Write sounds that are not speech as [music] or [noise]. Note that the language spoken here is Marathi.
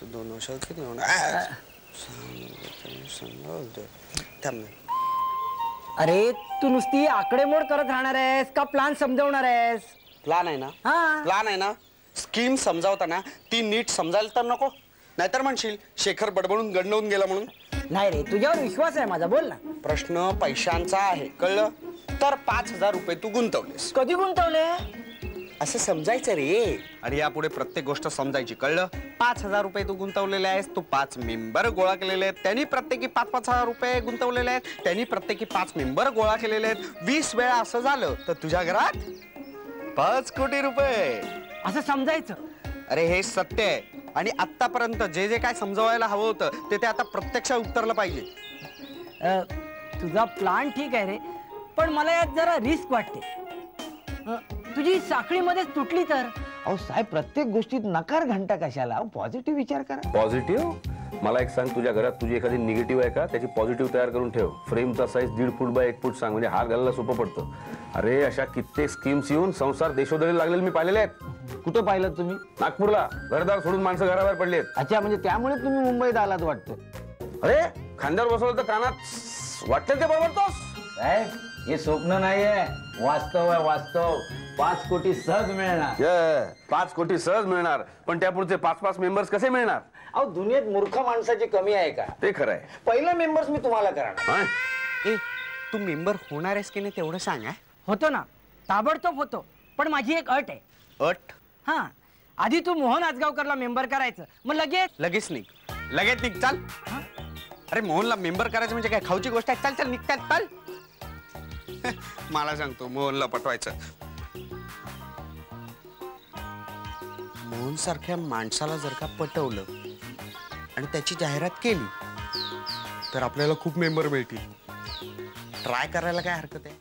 तू दोन वर्षात किती होणार बोलतोय. थांब. अरे तू नुसती आकडेमोड करत राहणार आहेस का प्लान समजवणार आहेस? प्लान आहे ना? हा. प्लान आहे ना? स्कीम समजावताना ती नीट समजायला तर नको. नाहीतर म्हणशील शेखर बडबडून गंडवून गेला म्हणून. नाही रे तुझ्यावर विश्वास आहे माझा बोल ना. प्रश्न पैशांचा आहे कळलं? तर पाच हजार रुपये तू गुंतवलेस. कधी गुंतवले? असं समजायचं रे. आणि यापुढे प्रत्येक गोष्ट समजायची कळलं? पाच हजार रुपये तू गुंतवलेले आहेस तू पाच मेंबर गोळा केलेले आहेत. त्यांनी प्रत्येकी पाच पाच हजार रुपये गुंतवलेले आहेत. त्यांनी प्रत्येकी पाच मेंबर गोळा केलेले आहेत. वीस वेळा असं झालं तर तुझ्या घरात पाच कोटी रुपये. असं समजायचं. अरे हे सत्य आहे. आणि आतापर्यंत जे जे काय समजवायला हवं होतं ते ते आता प्रत्यक्षात उतरलं पाहिजे. तुझा प्लान ठीक आहे रे पण मला यात जरा रिस्क वाटते. तुझी साखळीमध्येच तुटली तर? अहो साहेब प्रत्येक गोष्टीत नकार घंटा कशाला? पॉझिटिव्ह विचार करा. पॉझिटिव्ह मला एक सांग तुझ्या घरात तुझी एखादी निगेटिव्ह आहे का? त्याची पॉझिटिव्ह तयार करून ठेव. फ्रेमचा साईज दीड फूट बाय एक फूट सांग म्हणजे हात घालायला सोपं पडतं. अरे अशा कित्येक स्कीम्स येऊन संसार देशोधडी लागलेले मी पाहिलेले आहेत. कुठं पाहिलं तुम्ही? नागपूरला. घरदार सोडून माणसं घराबाहेर पडली आहेत अच्छा म्हणजे त्यामुळे तुम्ही मुंबईत आलात वाटतं. अरे खांद्यावर बसवलं तर कानात वाटलं ते बरोबरतोस साहेब हे स्वप्न नाहीये. वास्तव आहे वास्तव. पाच कोटी सहज मिळणार. ये, पाच कोटी सहज मिळणार. पण त्यापुढचे पाच पाच मेंबर्स कसे मिळणार? अहो दुनियेत मूर्ख माणसाची कमी आहे का? ते खरं आहे. पहिलं मेंबर्स मी तुम्हाला करणार. हा? ए तू मेंबर होणार आहेस की नाही तेवढं सांग हा? होतो ना. ताबडतोब होतो. पण माझी एक अट आहे. अट? हा. आधी तू मोहन आजगावकरला मेंबर करायचं. मग लगेच? लगेच निघ. लगेच निघ चाल. अरे मोहनला मेंबर करायचं म्हणजे काय? खाऊची गोष्ट आहे? चाल चाल निघतात चाल. [laughs] मला सांगतो मोहनला पटवायचं मोहन सारख्या माणसाला जर का पटवलं आणि त्याची जाहिरात केली तर आपल्याला खूप मेंबर मिळतील. ट्राय करायला काय हरकत आहे?